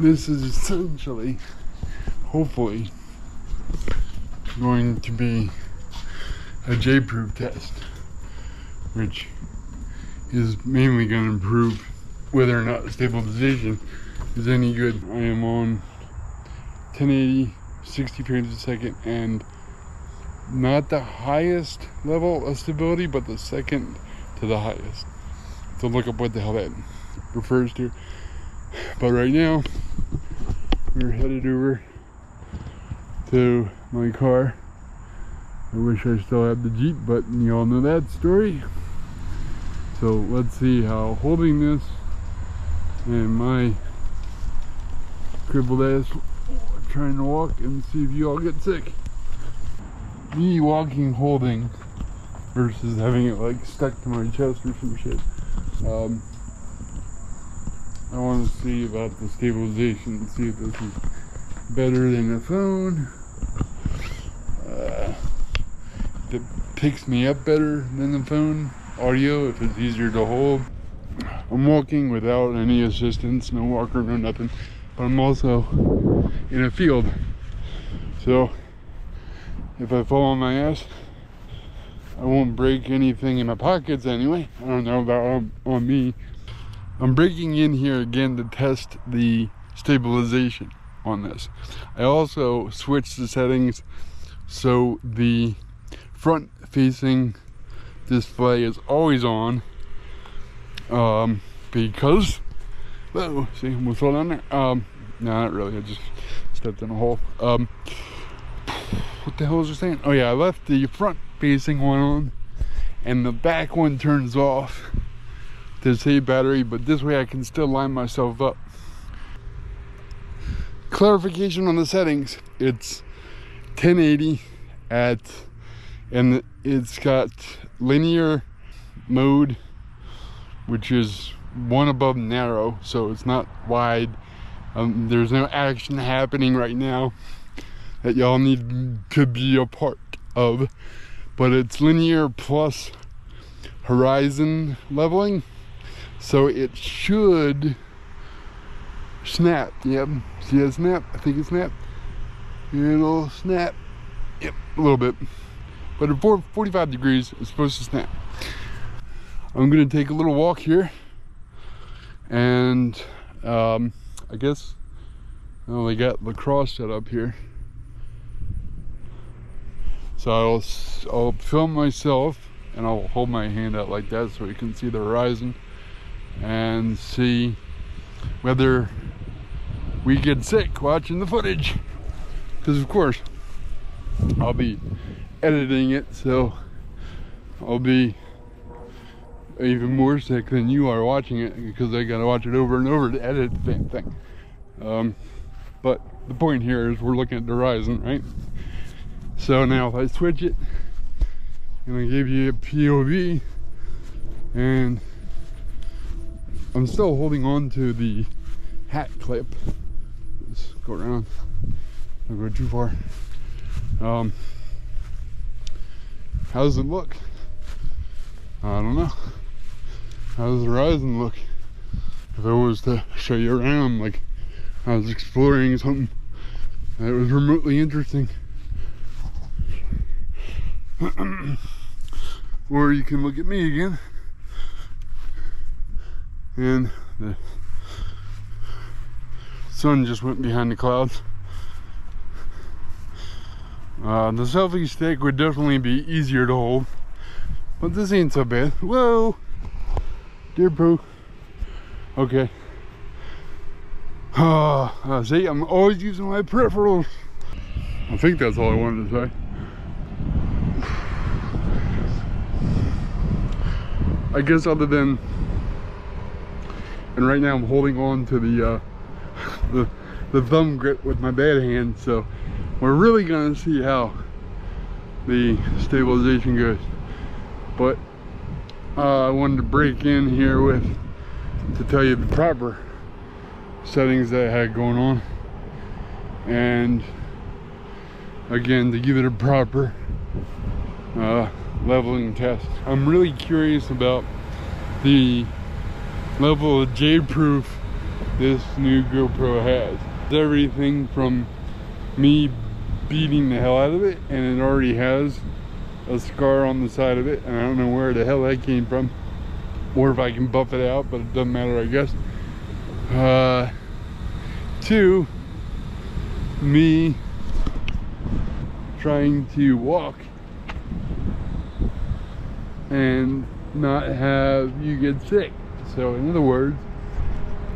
this is essentially, hopefully, going to be a JayProof test, which is mainly going to prove whether or not the stabilization is any good. I am on 1080, 60 frames a second, and not the highest level of stability, but the second to the highest. So look up what the hell that refers to. But right now, we're headed over to my car. I wish I still had the Jeep, but you all know that story. So let's see how holding this and my crippled ass trying to walk and see if you all get sick. Me walking holding versus having it like stuck to my chest or some shit. Um, I want to see about the stabilization, and see if this is better than the phone. Uh, it picks me up better than the phone audio, if it's easier to hold. I'm walking without any assistance, no walker, no nothing. But I'm also in a field. So if I fall on my ass, I won't break anything in my pockets anyway. I don't know about on, on me. I'm breaking in here again to test the stabilization on this. I also switched the settings so the front facing display is always on um, because whoa see almost fell down there. Um no not really I just stepped in a hole. Um what the hell was I saying? Oh yeah I left the front facing one on and the back one turns off to save battery but this way I can still line myself up. Clarification on the settings. It's 1080 at and it's got linear mode which is one above narrow so it's not wide. Um, there's no action happening right now that y'all need to be a part of but it's linear plus horizon leveling so it should snap. Yep. See that snap? I think it snapped. It'll snap. Yep a little bit. But at 45 degrees it's supposed to snap. I'm gonna take a little walk here. And um, i guess well, they got lacrosse set up here. So I'll, I'll film myself and I'll hold my hand out like that so you can see the horizon and see whether we get sick watching the footage. Because of course I'll be editing it so I'll be even more sick than you are watching it because I gotta watch it over and over to edit the same thing. Um, but the point here is we're looking at the horizon right? So now if I switch it and I give you a POV and I'm still holding on to the hat clip. Let's go around. Don't go too far. Um, how does it look? I don't know. How does the horizon look? If I was to show you around, like I was exploring something that was remotely interesting. or you can look at me again and the sun just went behind the clouds. Uh, the selfie stick would definitely be easier to hold, but this ain't so bad. Whoa, dear poo. Okay. Uh, uh, see, I'm always using my peripherals. I think that's all I wanted to say. I guess other than and right now I'm holding on to the uh, the, the thumb grip with my bad hand. So we're really gonna see how the stabilization goes. But uh, I wanted to break in here with to tell you the proper settings that I had going on. And again to give it a proper uh, leveling test. I'm really curious about the level of JayProof this new GoPro has. Everything from me beating the hell out of it and it already has a scar on the side of it and I don't know where the hell that came from or if I can buff it out but it doesn't matter I guess uh, two me trying to walk and not have you get sick so in other words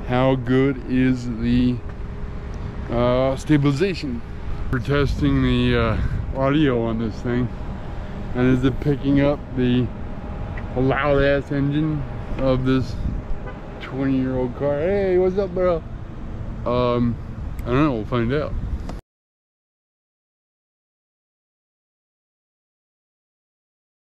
how good is the uh, stabilization? We're testing the uh, audio on this thing and is it picking up the loud ass engine of this 20 year old car? Hey what's up bro? Um i don't know. We'll find out